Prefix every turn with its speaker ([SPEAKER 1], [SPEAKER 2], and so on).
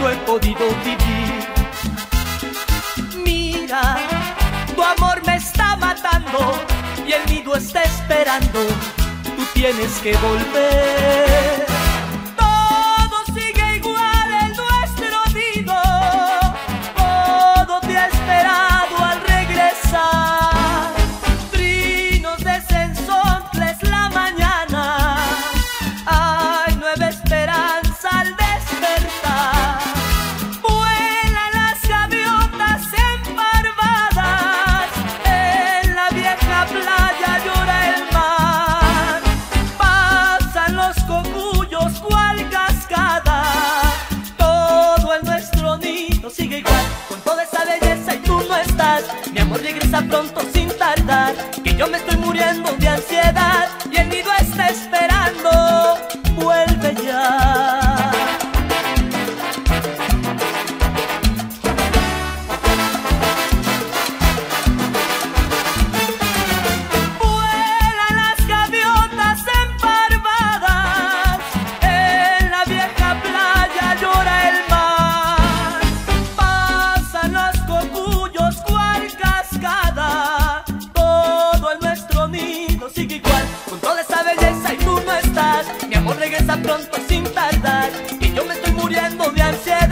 [SPEAKER 1] no he podido vivir. Mira, tu amor me está matando y el nido está esperando. Tú tienes que volver. esto sin tardar, que yo me estoy muriendo de ansiedad. muriendo de ansiedad.